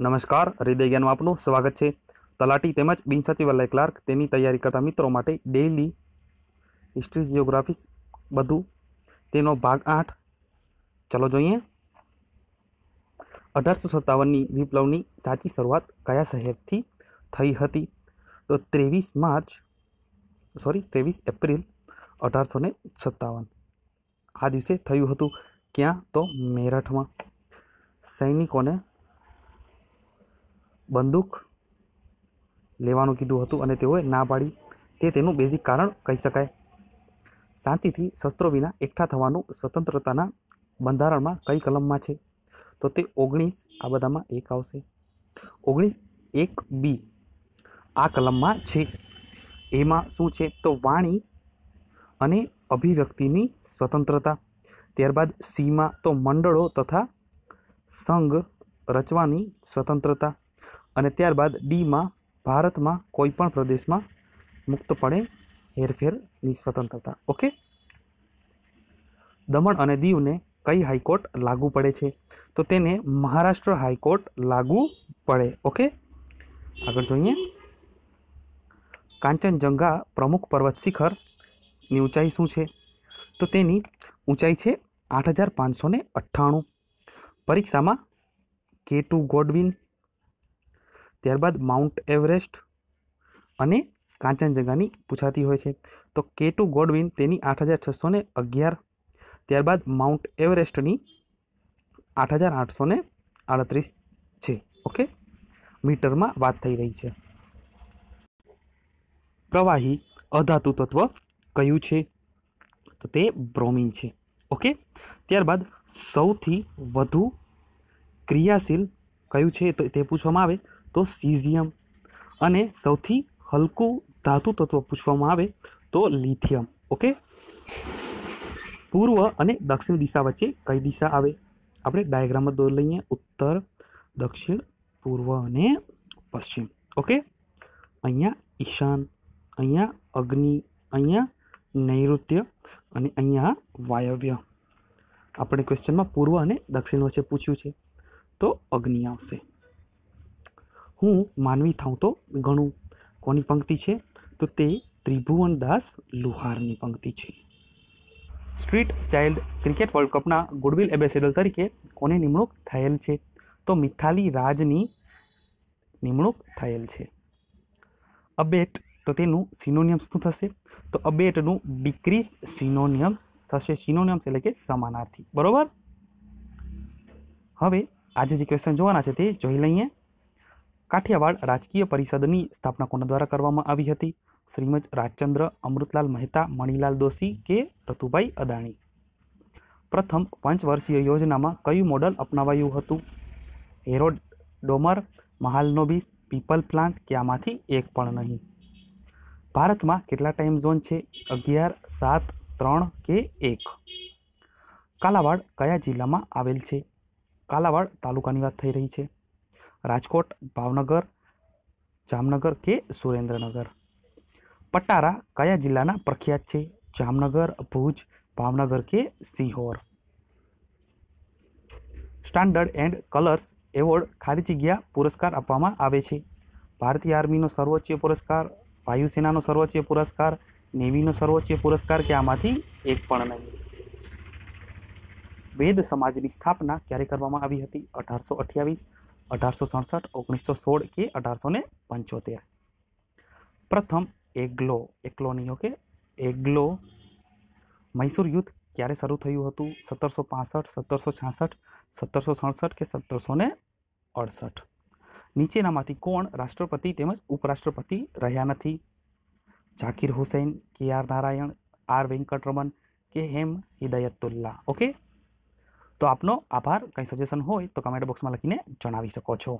નમસ્કાર હૃદય જ્ઞાનમાં આપનું સ્વાગત છે તલાટી તેમજ બિન સચિવાલય ક્લાર્ક તેની તૈયારી કરતા મિત્રો માટે ડેઇલી હિસ્ટ્રી જિયોગ્રાફીસ બધું તેનો ભાગ આઠ ચલો જોઈએ અઢારસો સત્તાવનની વિપ્લવની સાચી શરૂઆત કયા શહેરથી થઈ હતી તો ત્રેવીસ માર્ચ સોરી ત્રેવીસ એપ્રિલ અઢારસો ને સત્તાવન આ દિવસે થયું હતું ક્યાં તો મેરઠમાં સૈનિકોને બંદૂક લેવાનું કીધું હતું અને તેઓએ ના પાડી તે તેનું બેઝિક કારણ કહી શકાય. શાંતિથી શસ્ત્રો વિના એકઠા થવાનું સ્વતંત્રતાના બંધારણમાં કઈ કલમમાં છે? તો તે ઓગણીસ, આ બધામાં એક આવશે. ઓગણીસ એક બી આ કલમમાં છે. એમાં શું છે? તો વાણી અને અભિવ્યક્તિની સ્વતંત્રતા. ત્યારબાદ સીમાં તો મંડળો તથા સંઘ રચવાની સ્વતંત્રતા. અને ત્યારબાદ ડીમાં, ભારતમાં કોઈ પણ પ્રદેશમાં મુક્તપણે હેરફેરની સ્વતંત્રતા ઓકે? દમણ અને દીવને કઈ હાઈકોર્ટ લાગુ પડે છે? તો તેને મહારાષ્ટ્ર હાઈકોર્ટ લાગુ પડે. ઓકે? આગળ જોઈએ. કાંચનજંઘા પ્રમુખ પર્વત શિખરની ઊંચાઈ શું છે? તો તેની ઊંચાઈ છે આઠ હજાર પાંચસો અઠ્ઠાણું. પરીક્ષામાં કે ટુ ગોડવિન ત્યારબાદ માઉન્ટ એવરેસ્ટ અને કાંચનજંગાની પૂછાતી હોય છે. તો કે ટુ ગોડવિન તેની આઠ હજાર છસો ને અગિયાર, ત્યારબાદ માઉન્ટ એવરેસ્ટની આઠ હજાર આઠસો ને આડત્રીસ છે. ઓકે? મીટરમાં વાત થઈ રહી છે. પ્રવાહી અધાતુ તત્વ કયું છે? તો તે બ્રોમિન છે. ઓકે? ત્યારબાદ સૌથી વધુ ક્રિયાશીલ કયું છે? તો તે પૂછવામાં આવે. તો સીઝિયમ. અને સૌથી હલકું ધાતુ તત્વ પૂછવામાં આવે તો લિથિયમ. ઓકે? પૂર્વ અને દક્ષિણ દિશા વચ્ચે કઈ દિશા આવે? આપણે ડાયાગ્રામમાં દોર લઈએ. ઉત્તર, દક્ષિણ, પૂર્વ અને પશ્ચિમ. ઓકે? અહીંયા ઈશાન, અહીંયા અગ્નિ, અહીંયા નૈઋત્ય અને અહીંયા વાયવ્ય. આપણે ક્વેશ્ચનમાં પૂર્વ અને દક્ષિણ વચ્ચે પૂછ્યું છે. તો અગ્નિ આવશે. હું માનવી થાઉં તો ઘણું કોની પંક્તિ છે? તો તે ત્રિભુવનદાસ લુહારની પંક્તિ છે. સ્ટ્રીટ ચાઇલ્ડ ક્રિકેટ વર્લ્ડ કપના ગુડવિલ એમ્બેસેડર તરીકે કોની નિમણૂક થયેલ છે? તો મિથાલી રાજની નિમણૂક થયેલ છે. અબેટ, તો તેનું સિનોનિયમ્સ શું થશે? તો અબેટનું ડિક્રીઝ સિનોનિયમ્સ થશે. સિનોનિયમ્સ એટલે કે સમાનાર્થી. બરાબર? હવે આજે જે ક્વેશ્ચન જોવાના છે તે જોઈ લઈએ. કાઠિયાવાડ રાજકીય પરિષદની સ્થાપના કોના દ્વારા કરવામાં આવી હતી? શ્રીમદ રાજચંદ્ર અમૃતલાલ મહેતા, મણિલાલ દોશી કે રતુભાઈ અદાણી? પ્રથમ પંચવર્ષીય યોજનામાં કયું મોડલ અપનાવાયું હતું? હેરોડ ડોમર મહાલનોબિસ પીપલ પ્લાન્ટ કે આમાંથી એક પણ નહીં? ભારતમાં કેટલા ટાઈમ ઝોન છે? અગિયાર, સાત, ત્રણ કે એક? કાલાવાડ કયા જિલ્લામાં આવેલ છે? કાલાવાડ તાલુકાની વાત થઈ રહી છે. રાજકોટ, ભાવનગર, જામનગર કે સુરેન્દ્રનગર? પટારા કયા જિલ્લાના પ્રખ્યાત છે? જામનગર, ભુજ, ભાવનગર કે Sihor? Standard and colours award ખાલી જગ્યા પુરસ્કાર આપવામાં આવે છે. ભારતીય આર્મીનો સર્વોચ્ચ પુરસ્કાર, વાયુસેનાનો સર્વોચ્ચ પુરસ્કાર, નેવીનો સર્વોચ્ચ પુરસ્કાર કે આમાંથી એક પણ નહીં. વેદ સમાજની સ્થાપના ક્યારે કરવામાં આવી હતી? અઢારસો અઠ્યાવીસ અઢારસો સડસઠ ઓગણીસો સોળ કે અઢારસો ને પંચોતેર પ્રથમ એગ્લો એકલો નહીં ઓકે એગ્લો મૈસૂર યુદ્ધ ક્યારે શરૂ થયું હતું સત્તરસો પાસઠ સત્તરસો છાસઠ સત્તરસો સડસઠ કે સત્તરસો ને અડસઠ નીચેનામાંથી કોણ રાષ્ટ્રપતિ તેમજ ઉપરાષ્ટ્રપતિ રહ્યા નથી ઝાકીર હુસૈન કે આર નારાયણ આર વેંકટરમન કે હેમ હિદાયતુલ્લા ઓકે તો આપનો આભાર. કંઈ સજેશન હોય તો કમેન્ટ બોક્સમાં લખીને જણાવી શકો છો.